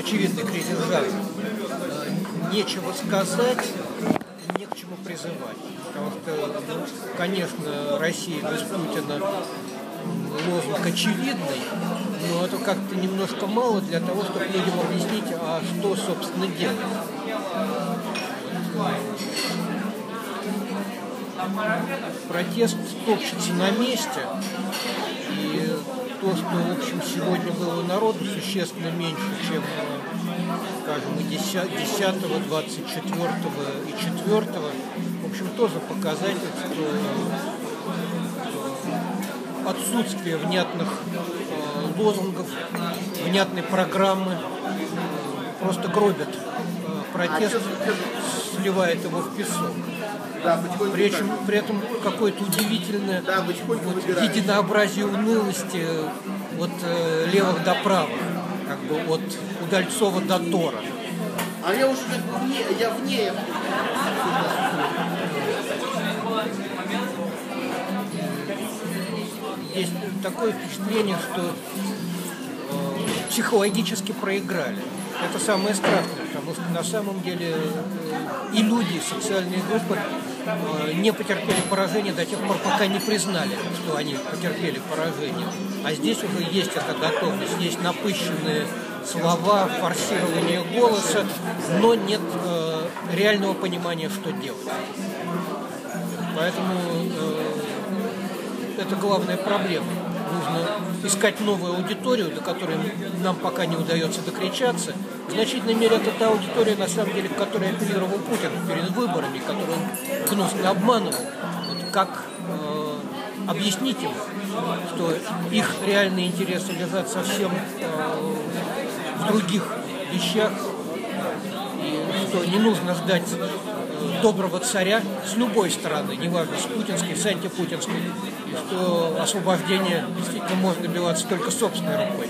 очевидный кризис жанра. Э, нечего сказать, не к чему призывать. Потому что, ну, конечно, Россия без Путина лозунг очевидный, но это как-то немножко мало для того, чтобы людям объяснить, а что, собственно, делать. Протест топчется на месте, то, что, в общем, сегодня было народу существенно меньше, чем, скажем, и 10, 10 24 и 4, в общем, тоже показатель, что отсутствие внятных э, лозунгов, внятной программы просто гробят. э, протест, сливает его в песок. Да, при, этом, при этом какое-то удивительное да, вот, единообразие унылости от э, левых до правых, как бы от Удальцова до Тора. А я уже вне, я вне. Есть такое впечатление, что э, психологически проиграли. Это самое страшное, потому что на самом деле э, и люди, социальные группы э, не потерпели поражение до тех пор, пока не признали, что они потерпели поражение. А здесь уже есть эта готовность, есть напыщенные слова, форсирование голоса, но нет э, реального понимания, что делать. Поэтому э, это главная проблема нужно искать новую аудиторию, до которой нам пока не удается докричаться. В значительной мере это та аудитория, на самом деле, к которой апеллировал Путин перед выборами, которую он гнусно обманывал. Вот как э, объяснить им, что их реальные интересы лежат совсем э, в других вещах, что не нужно ждать доброго царя с любой стороны, неважно, с путинской, с антипутинской, и что освобождение действительно можно добиваться только собственной рукой.